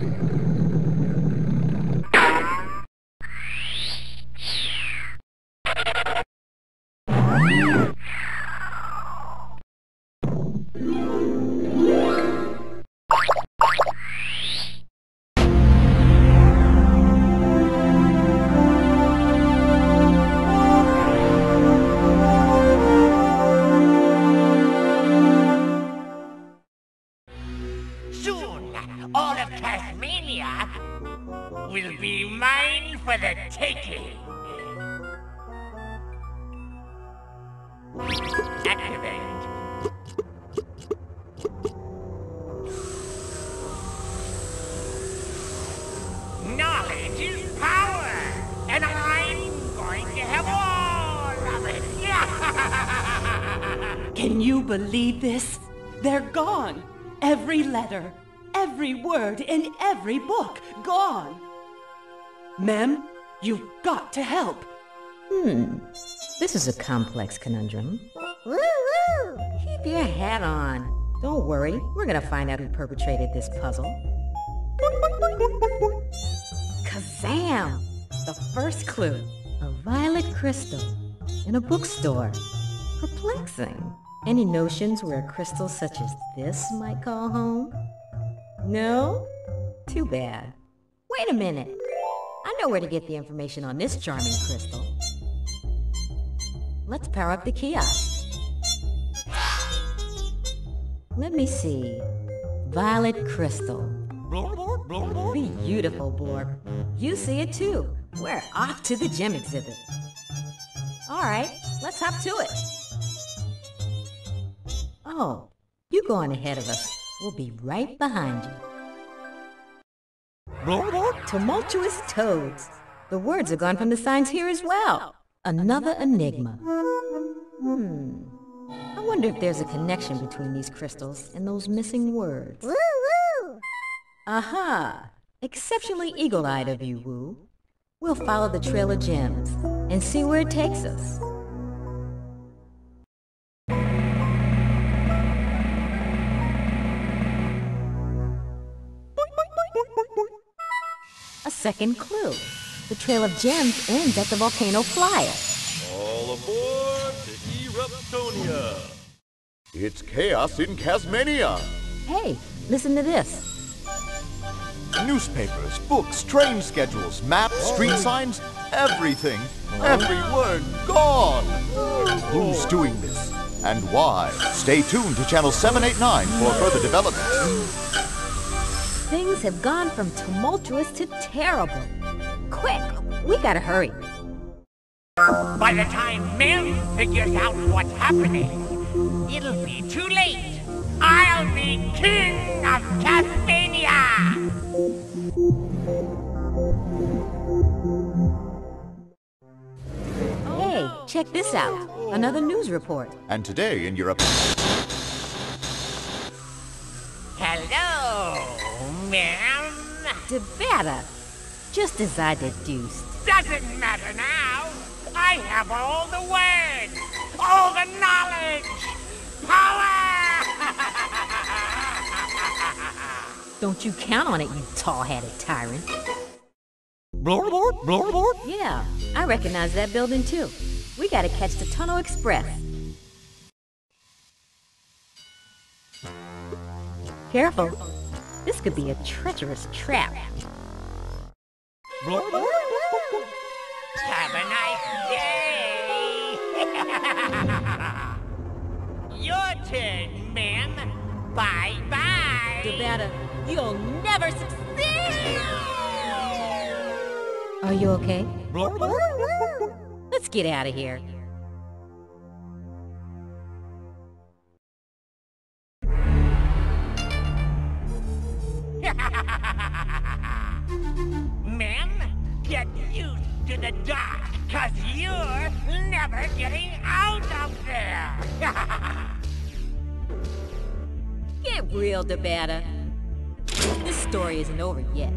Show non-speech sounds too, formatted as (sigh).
やった! Soon, all of Kazmania will be mine for the taking. Activate. Knowledge is power, and I'm going to have all of it. (laughs) Can you believe this? They're gone. Every letter, every word in every book, gone. Mem, you've got to help. Hmm. This is a complex conundrum. Woo! Keep your hat on. Don't worry, we're gonna find out who perpetrated this puzzle. Kazam! The first clue. A violet crystal in a bookstore. Perplexing. Any notions where a crystal such as this might call home? No? Too bad. Wait a minute. I know where to get the information on this charming crystal. Let's power up the kiosk. Let me see. Violet crystal. Beautiful, Blorp. You see it too. We're off to the gem exhibit. All right, let's hop to it. Oh, you go on ahead of us. We'll be right behind you. Tumultuous toads. The words are gone from the signs here as well. Another enigma. Hmm. I wonder if there's a connection between these crystals and those missing words. Woo woo! Aha! Exceptionally eagle-eyed of you, Wu. We'll follow the trail of gems and see where it takes us. Second clue. The trail of gems ends at the volcano flyer. All aboard to Eruptonia! It's chaos in Kazmania. Hey, listen to this. Newspapers, books, train schedules, maps, street signs, everything. Every word gone. Who's doing this? And why? Stay tuned to Channel 789 for further developments. Things have gone from tumultuous to terrible. Quick, we gotta hurry. By the time Mem figures out what's happening, it'll be too late. I'll be king of Kazmania! Hey, check this out. Another news report. And today in Europe. Hello, Mem. Devada. Just as I deduced. Doesn't matter now. I have all the words, all the knowledge, power! (laughs) Don't you count on it, you tall-headed tyrant. Blorboard, blorboard. Yeah, I recognize that building too. We gotta catch the Tunnel Express. Careful. This could be a treacherous trap. Have a nice day! (laughs) Your turn, Mem. Bye-bye! Devada, you'll never succeed! Are you okay? Let's get out of here. Mem, get used to the dark, cause you're never getting out of there! (laughs) Get real, Devada. This story isn't over yet.